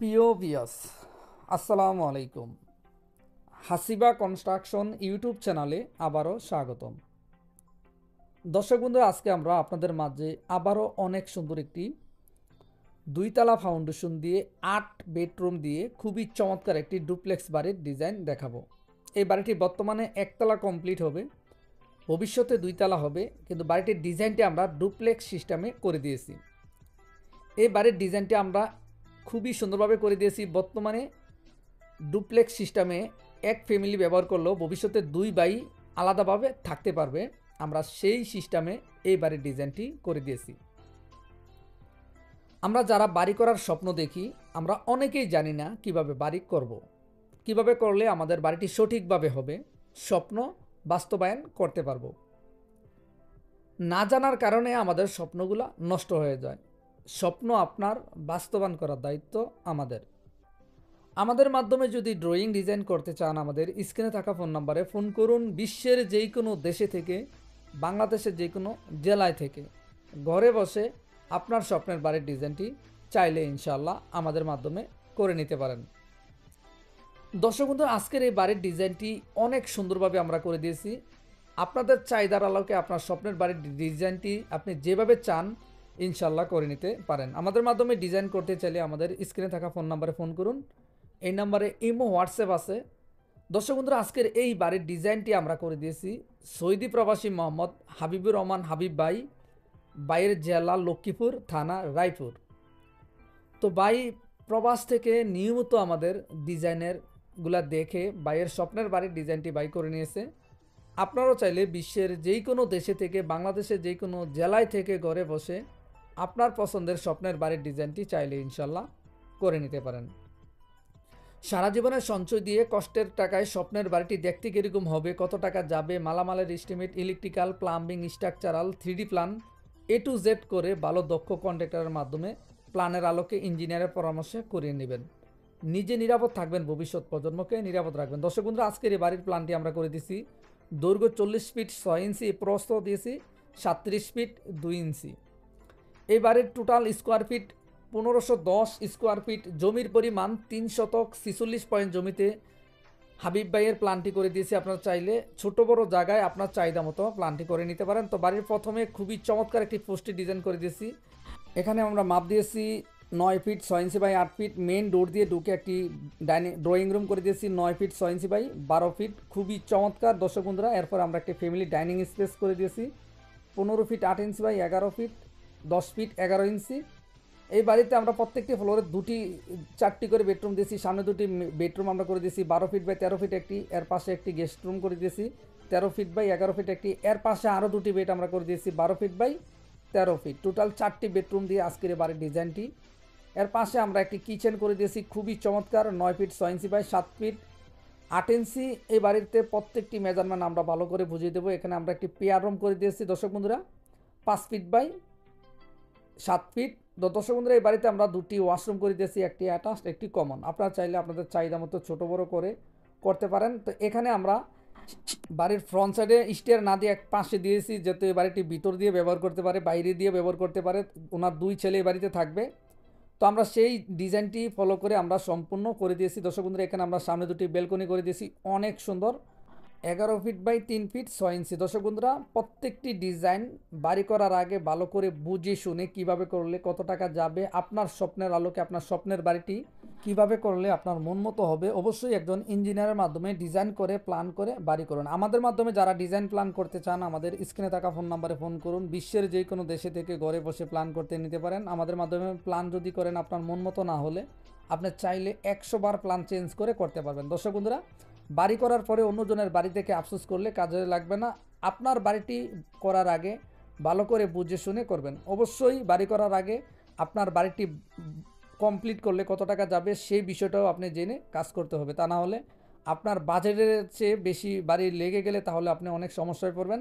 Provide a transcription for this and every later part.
প্রিয় বিয়াস আসসালামু আলাইকুম। হাসিবা কনস্ট্রাকশন ইউটিউব চ্যানেলে আবারও স্বাগতম। দর্শক বন্ধু, আজকে আমরা আপনাদের মাঝে আবারও অনেক সুন্দর একটি দুইতলা ফাউন্ডেশন দিয়ে আট বেডরুম দিয়ে খুবই চমৎকার একটি ডুপ্লেক্স বাড়ির ডিজাইন দেখাবো। এই বাড়িটি বর্তমানে একতলা কমপ্লিট হবে, ভবিষ্যতে দুইতলা হবে, কিন্তু বাড়িটির ডিজাইনটি আমরা ডুপ্লেক্স সিস্টেমে করে দিয়েছি। এই বাড়ির ডিজাইনটি আমরা খুবই সুন্দরভাবে করে দিয়েছি। বর্তমানে ডুপ্লেক্স সিস্টেমে এক ফ্যামিলি ব্যবহার করলেও ভবিষ্যতে দুই বাই আলাদাভাবে থাকতে পারবে। আমরা সেই সিস্টেমে এই বাড়ির ডিজাইনটি করে দিয়েছি। আমরা যারা বাড়ি করার স্বপ্ন দেখি, আমরা অনেকেই জানি না কীভাবে বাড়ি করব। কীভাবে করলে আমাদের বাড়িটি সঠিকভাবে হবে, স্বপ্ন বাস্তবায়ন করতে পারব। না জানার কারণে আমাদের স্বপ্নগুলো নষ্ট হয়ে যায়। স্বপ্ন আপনার বাস্তবায়ন করার দায়িত্ব আমাদের। আমাদের মাধ্যমে যদি ড্রয়িং ডিজাইন করতে চান, আমাদের স্ক্রিনে থাকা ফোন নাম্বারে ফোন করুন। বিশ্বের যেই কোনো দেশে থেকে, বাংলাদেশের যে কোনো জেলায় থেকে। ঘরে বসে আপনার স্বপ্নের বাড়ির ডিজাইনটি চাইলে ইনশাল্লাহ আমাদের মাধ্যমে করে নিতে পারেন। দর্শক বন্ধু আজকের এই বাড়ির ডিজাইনটি অনেক সুন্দরভাবে আমরা করে দিয়েছি। আপনাদের চাহিদার আলোকে আপনার স্বপ্নের বাড়ির ডিজাইনটি আপনি যেভাবে চান ইনশাল্লাহ করে নিতে পারেন। আমাদের মাধ্যমে ডিজাইন করতে চাইলে আমাদের স্ক্রিনে থাকা ফোন নাম্বারে ফোন করুন। এই নাম্বারে ইমো হোয়াটসঅ্যাপ আছে। দর্শক বন্ধুরা, আজকের এই বাড়ির ডিজাইনটি আমরা করে দিয়েছি। সৌদি প্রবাসী মোহাম্মদ হাবিবুর রহমান হাবিব ভাই, বাইরের জেলা লক্ষ্মীপুর থানা রায়পুর। তো বাই প্রবাস থেকে নিয়মিত আমাদের ডিজাইনেরগুলা দেখে বাইয়ের স্বপ্নের বাড়ির ডিজাইনটি বাই করে নিয়েছে। আপনারাও চাইলে বিশ্বের যেই কোনো দেশে থেকে, বাংলাদেশের যেই কোনো জেলায় থেকে ঘরে বসে আপনার পছন্দের স্বপ্নের বাড়ির ডিজাইনটি চাইলে ইনশাল্লাহ করে নিতে পারেন। সারা জীবনের সঞ্চয় দিয়ে কষ্টের টাকায় স্বপ্নের বাড়িটি দেখতে কীরকম হবে, কত টাকা যাবে, মালামালের estimate electrical plumbing structural three D plan A to Z করে ভালো দক্ষ কন্ট্রাক্টরের মাধ্যমে প্ল্যানের আলোকে ইঞ্জিনিয়ারের পরামর্শে করিয়ে নেবেন। নিজে নিরাপদ থাকবেন ভবিষ্যৎ প্রজন্মকে, নিরাপদ রাখবেন। দর্শক বন্ধুরা, আজকের এই বাড়ির প্ল্যানটি আমরা করে দিছি। দৈর্ঘ্য চল্লিশ ফিট ছয় ইঞ্চি প্রস্ত দিয়েছি সাতত্রিশ ফিট দুই ইঞ্চি এই বাড়ির টোটাল স্কোয়ার ফিট পনেরোশো দশ স্কোয়ার ফিট জমির পরিমাণ তিন শতক ছিচল্লিশ পয়েন্ট জমিতে। হাবিব ভাইয়ের প্ল্যানটি করে দিয়েছি, আপনার চাইলে ছোট বড় জায়গায় আপনার চাহিদা মতো প্ল্যানটি করে নিতে পারেন। তো বাড়ির প্রথমে খুবই চমৎকার একটি পোস্টটি ডিজাইন করে দিয়েছি। এখানে আমরা মাপ দিয়েছি নয় ফিট ছয় ইঞ্চি বাই আট ফিট মেন ডোর দিয়ে ঢুকে একটি ডাইনিং ড্রয়িং রুম করে দিয়েছি নয় ফিট ছয় ইঞ্চি বাই বারো ফিট খুবই চমৎকার, দর্শক বন্ধুরা, এরপর আমরা একটি ফ্যামিলি ডাইনিং স্পেস করে দিয়েছি। পনেরো ফিট আট ইঞ্চি বাই এগারো ফিট দশ ফিট এগারো ইঞ্চি। এই বাড়িতে আমরা প্রত্যেকটি ফ্লোরে দুটি, চারটি করে বেডরুম দিয়েছি। সামনে দুটি বেডরুম আমরা করে দিয়েছি। বারো ফিট বাই তেরো ফিট একটি, এর পাশে একটি গেস্ট রুম করে দিয়েছি। তেরো ফিট বাই এগারো ফিট একটি, এর পাশে আরও দুটি বেড আমরা করে দিয়েছি। বারো ফিট বাই তেরো ফিট। টোটাল চারটি বেডরুম দিয়ে আজকের এই বাড়ির ডিজাইনটি। এর পাশে আমরা একটি কিচেন করে দিয়েছি। খুবই চমৎকার, নয় ফিট ছয় ইঞ্চি বাই সাত ফিট আট ইঞ্চি। এই বাড়িতে প্রত্যেকটি মেজারমেন্ট আমরা ভালো করে বুঝিয়ে দেবো। এখানে আমরা একটি পেয়ার রুম করে দিয়েছি। দর্শক বন্ধুরা, পাঁচ ফিট বাই সাত ফিট তো দর্শক বন্ধুরা, এই বাড়িতে আমরা দুটি ওয়াশরুম করে দিয়েছি একটি অ্যাটাচড একটি কমন আপনারা চাইলে আপনাদের চাহিদা মতো ছোটো বড়ো করে করতে পারেন। তো এখানে আমরা বাড়ির ফ্রন্ট সাইডে স্টেয়ার না দিয়ে এক পাশে দিয়েছি, যাতে এই বাড়িটি ভিতর দিয়ে ব্যবহার করতে পারে, বাইরে দিয়ে ব্যবহার করতে পারে। ওনার দুই ছেলে এই বাড়িতে থাকবে। তো আমরা সেই ডিজাইনটি ফলো করে আমরা সম্পূর্ণ করে দিয়েছি। দর্শক বন্ধুরা, এখানে আমরা সামনে দুটি বেলকনি করে দিয়েছি। অনেক সুন্দর। এগারো ফিট বাই তিন ফিট ছয় ইঞ্চি। দর্শক বন্ধুরা, প্রত্যেকটি ডিজাইন বাড়ি করার আগে ভালো করে বুঝে শুনে কীভাবে করলে কত টাকা যাবে, আপনার স্বপ্নের আলোকে আপনার স্বপ্নের বাড়িটি কীভাবে করলে আপনার মন মতো হবে, অবশ্যই একজন ইঞ্জিনিয়ারের মাধ্যমে ডিজাইন করে, প্ল্যান করে বাড়ি করুন। আমাদের মাধ্যমে যারা ডিজাইন প্ল্যান করতে চান, আমাদের স্ক্রিনে থাকা ফোন নাম্বারে ফোন করুন। বিশ্বের যে কোনো দেশে থেকে ঘরে বসে প্ল্যান করতে নিতে পারেন। আমাদের মাধ্যমে প্ল্যান যদি করেন আপনার মন মতো না হলে, আপনি চাইলে একশো বার প্ল্যান চেঞ্জ করে করতে পারবেন। দর্শক বন্ধুরা বাড়ি করার পরে অন্যজনের বাড়ি থেকে আফসোস করলে কাজে লাগবে না। আপনার বাড়িটি করার আগে ভালো করে বুঝে শুনে করবেন। অবশ্যই বাড়ি করার আগে আপনার বাড়িটি কমপ্লিট করলে কত টাকা যাবে সেই বিষয়টাও আপনি জেনে কাজ করতে হবে। তা না হলে আপনার বাজেটের চেয়ে বেশি বাড়ি লেগে গেলে তাহলে আপনি অনেক সমস্যায় পড়বেন।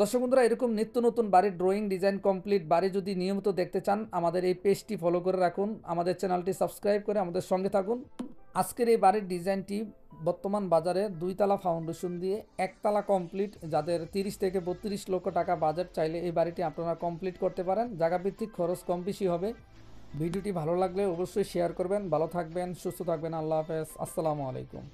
দর্শক বন্ধুরা, এরকম নিত্য নতুন বাড়ির ড্রয়িং ডিজাইন কমপ্লিট বাড়ি যদি নিয়মিত দেখতে চান, আমাদের এই পেজটি ফলো করে রাখুন। আমাদের চ্যানেলটি সাবস্ক্রাইব করে আমাদের সঙ্গে থাকুন। আজকের এই বাড়ির ডিজাইনটি বর্তমান বাজারে দুইতলা ফাউন্ডেশন দিয়ে একতলা কমপ্লিট যাদের তিরিশ থেকে বত্রিশ লক্ষ টাকা বাজেট চাইলে এই বাড়িটি আপনারা কমপ্লিট করতে পারেন। জায়গাভিত্তিক খরচ কম বেশি হবে। ভিডিওটি ভালো লাগলে অবশ্যই শেয়ার করবেন। ভালো থাকবেন, সুস্থ থাকবেন। আল্লাহ হাফেজ। আসসালামু আলাইকুম।